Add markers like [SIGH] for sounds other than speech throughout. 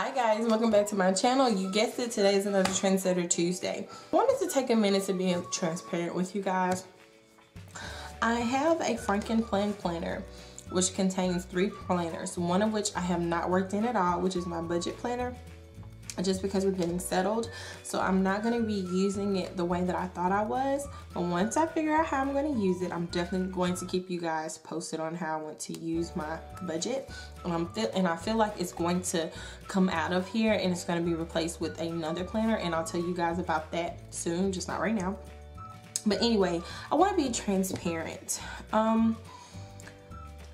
Hi guys, welcome back to my channel. You guessed it, today is another Trendsetter Tuesday. I wanted to take a minute to be transparent with you guys. I have a Franken Plan planner which contains three planners, one of which I have not worked in at all, which is my budget planner just because we're getting settled. So I'm not gonna be using it the way that I thought I was. But once I figure out how I'm gonna use it, I'm definitely going to keep you guys posted on how I want to use my budget. And, I'm and I feel like it's going to come out of here and it's gonna be replaced with another planner. And I'll tell you guys about that soon, just not right now. But anyway, I wanna be transparent. Um,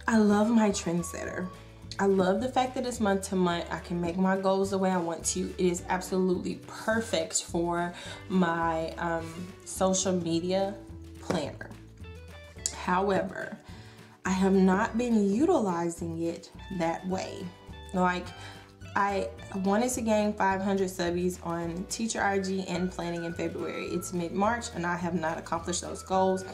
I love my trendsetter. I love the fact that it's month to month. I can make my goals the way I want to. It is absolutely perfect for my um, social media planner. However, I have not been utilizing it that way. Like, I wanted to gain 500 subbies on Teacher IG and planning in February. It's mid-March and I have not accomplished those goals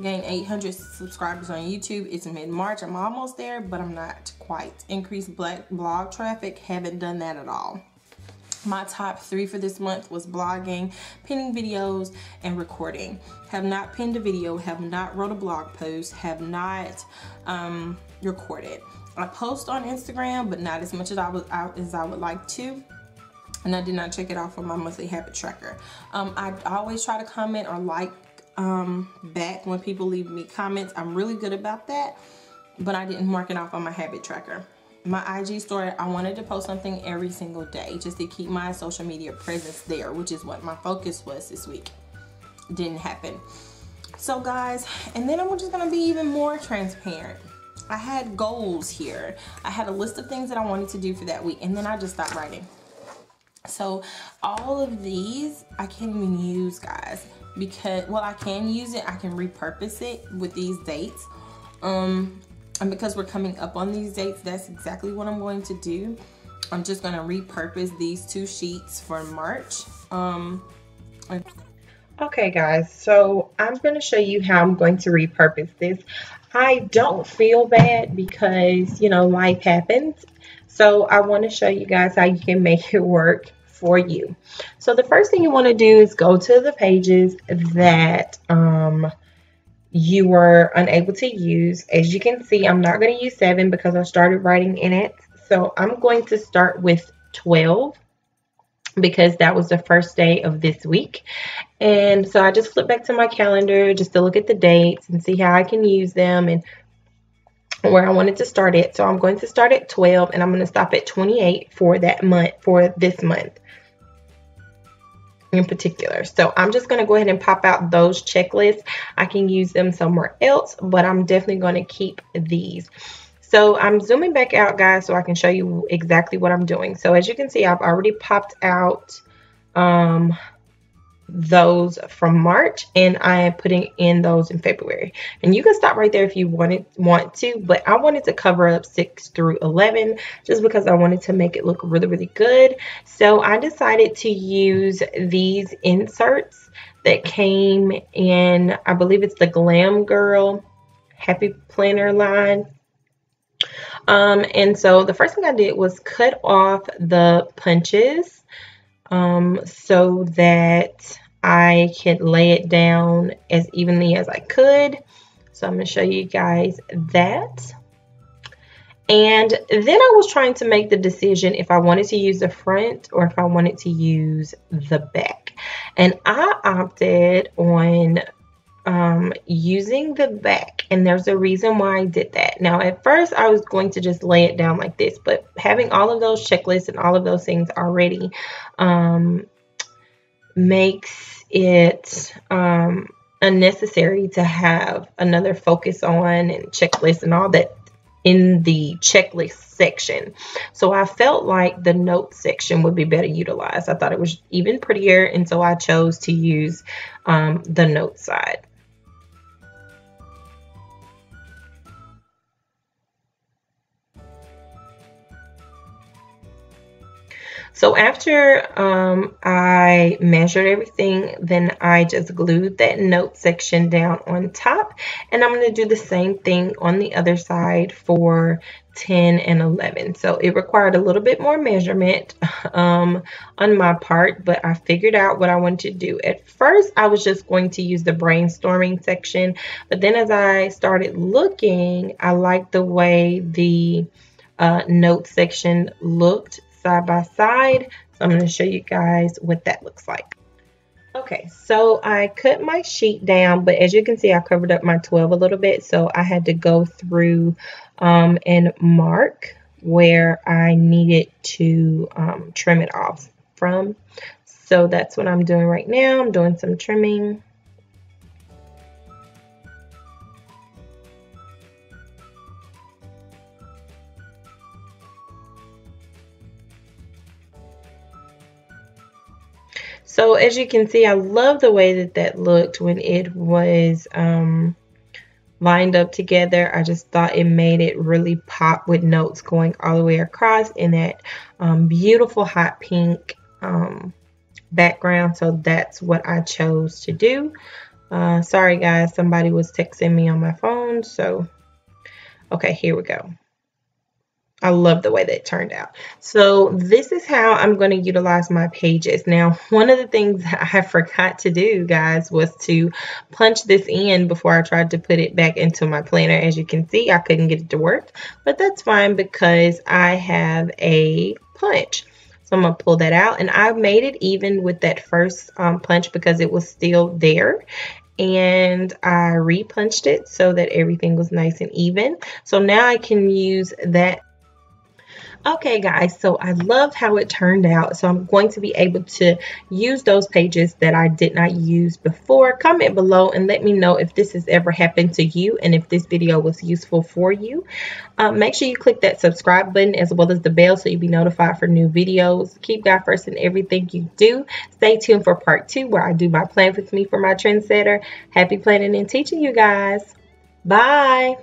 gain 800 subscribers on YouTube. It's mid-March. I'm almost there, but I'm not quite. Increased black blog traffic. Haven't done that at all. My top three for this month was blogging, pinning videos, and recording. Have not pinned a video, have not wrote a blog post, have not um, recorded. I post on Instagram, but not as much as I, was, as I would like to and I did not check it off on my monthly habit tracker. Um, I always try to comment or like um, back when people leave me comments. I'm really good about that, but I didn't mark it off on my habit tracker. My IG story, I wanted to post something every single day just to keep my social media presence there, which is what my focus was this week. Didn't happen. So guys, and then I'm just gonna be even more transparent. I had goals here. I had a list of things that I wanted to do for that week, and then I just stopped writing. So all of these I can't even use, guys because well I can use it I can repurpose it with these dates. Um and because we're coming up on these dates that's exactly what I'm going to do. I'm just going to repurpose these two sheets for March um okay guys so I'm going to show you how I'm going to repurpose this. I don't feel bad because you know life happens. So I want to show you guys how you can make it work for you. So the first thing you want to do is go to the pages that um, you were unable to use. As you can see, I'm not going to use 7 because I started writing in it. So I'm going to start with 12 because that was the first day of this week. And so I just flip back to my calendar just to look at the dates and see how I can use them and where I wanted to start it. So I'm going to start at 12 and I'm going to stop at 28 for that month, for this month in particular. So I'm just going to go ahead and pop out those checklists. I can use them somewhere else, but I'm definitely going to keep these. So I'm zooming back out, guys, so I can show you exactly what I'm doing. So as you can see, I've already popped out um, those from March and I am putting in those in February. And you can stop right there if you wanted want to, but I wanted to cover up 6 through 11 just because I wanted to make it look really, really good. So I decided to use these inserts that came in, I believe it's the Glam Girl Happy Planner line. Um, and so the first thing I did was cut off the punches um, so that I could lay it down as evenly as I could. So I'm going to show you guys that. And then I was trying to make the decision if I wanted to use the front or if I wanted to use the back. And I opted on um, using the back. And there's a reason why I did that. Now, at first, I was going to just lay it down like this, but having all of those checklists and all of those things already um, makes it um, unnecessary to have another focus on and checklist and all that in the checklist section. So I felt like the notes section would be better utilized. I thought it was even prettier, and so I chose to use um, the note side. So after um, I measured everything, then I just glued that note section down on top. And I'm going to do the same thing on the other side for 10 and 11. So it required a little bit more measurement [LAUGHS] um, on my part, but I figured out what I wanted to do. At first, I was just going to use the brainstorming section, but then as I started looking, I liked the way the uh, note section looked side by side. So I'm going to show you guys what that looks like. Okay, so I cut my sheet down, but as you can see, I covered up my 12 a little bit. So I had to go through um, and mark where I needed to um, trim it off from. So that's what I'm doing right now. I'm doing some trimming. So as you can see, I love the way that that looked when it was um, lined up together. I just thought it made it really pop with notes going all the way across in that um, beautiful hot pink um, background. So that's what I chose to do. Uh, sorry guys, somebody was texting me on my phone. So, okay, here we go. I love the way that turned out. So this is how I'm going to utilize my pages. Now, one of the things [LAUGHS] I forgot to do, guys, was to punch this in before I tried to put it back into my planner. As you can see, I couldn't get it to work, but that's fine because I have a punch. So I'm going to pull that out. And I made it even with that first um, punch because it was still there and I repunched it so that everything was nice and even. So now I can use that Okay, guys, so I love how it turned out. So I'm going to be able to use those pages that I did not use before. Comment below and let me know if this has ever happened to you and if this video was useful for you. Um, make sure you click that subscribe button as well as the bell so you'll be notified for new videos. Keep God first in everything you do. Stay tuned for part two where I do my plan with me for my trendsetter. Happy planning and teaching you guys. Bye.